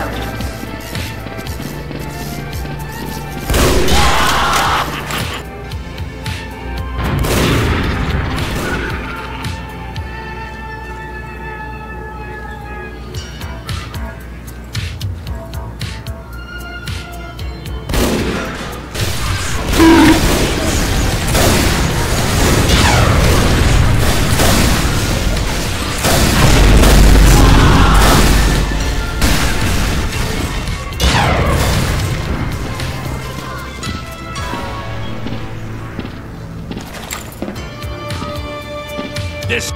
Fire! this